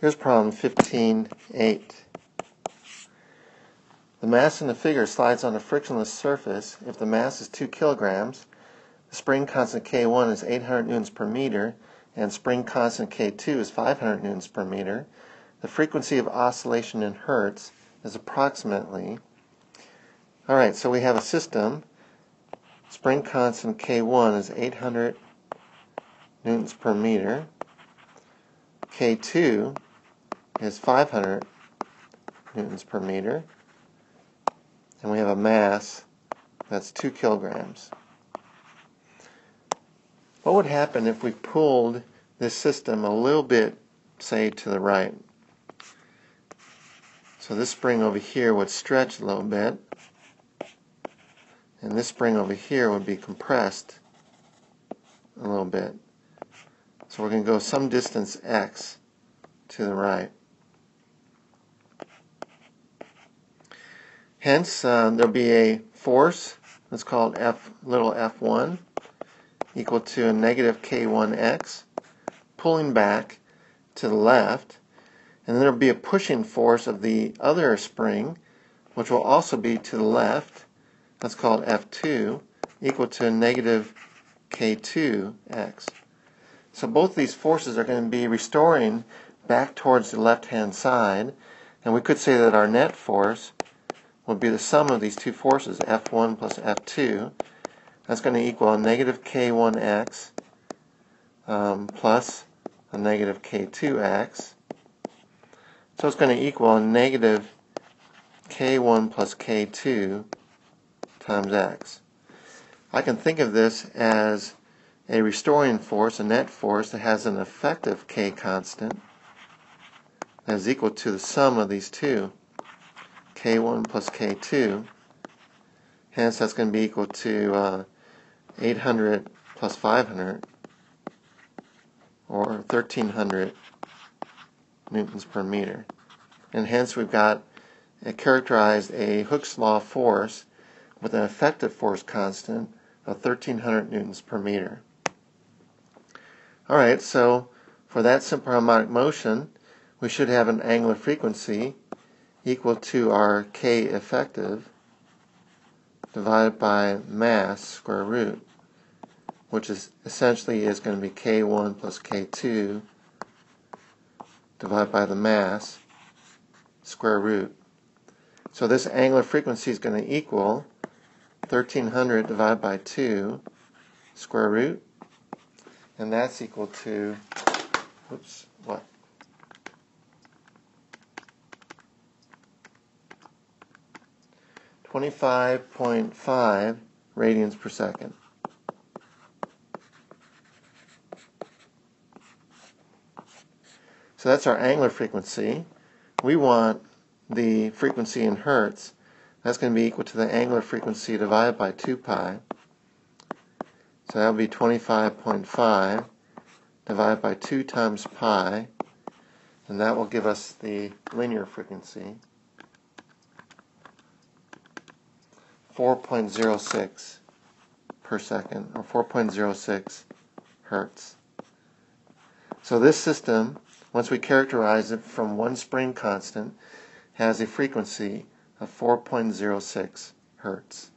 Here's problem 15.8. The mass in the figure slides on a frictionless surface. If the mass is 2 kilograms, the spring constant K1 is 800 newtons per meter, and spring constant K2 is 500 newtons per meter. The frequency of oscillation in hertz is approximately. All right, so we have a system. Spring constant K1 is 800 newtons per meter. K2 is 500 newtons per meter. And we have a mass that's 2 kilograms. What would happen if we pulled this system a little bit, say, to the right? So this spring over here would stretch a little bit. And this spring over here would be compressed a little bit. So we're going to go some distance x to the right. Hence, uh, there'll be a force that's called F little f1 equal to a negative k1x pulling back to the left. And then there'll be a pushing force of the other spring, which will also be to the left. That's called F2 equal to a negative k2x. So both these forces are going to be restoring back towards the left-hand side. And we could say that our net force would be the sum of these two forces, F1 plus F2. That's going to equal a negative K1x um, plus a negative K2x. So it's going to equal a negative K1 plus K2 times x. I can think of this as a restoring force, a net force that has an effective K constant that is equal to the sum of these two k1 plus k2. Hence, that's going to be equal to uh, 800 plus 500, or 1300 newtons per meter. And hence, we've got characterized a Hooke's law force with an effective force constant of 1300 newtons per meter. All right, so for that simple harmonic motion, we should have an angular frequency equal to our K effective divided by mass square root, which is essentially is going to be K1 plus K2 divided by the mass square root. So this angular frequency is going to equal 1300 divided by 2 square root, and that's equal to, oops, what? 25.5 radians per second. So that's our angular frequency. We want the frequency in hertz. That's going to be equal to the angular frequency divided by 2 pi. So that would be 25.5 divided by 2 times pi, and that will give us the linear frequency. 4.06 per second, or 4.06 hertz. So this system, once we characterize it from one spring constant, has a frequency of 4.06 hertz.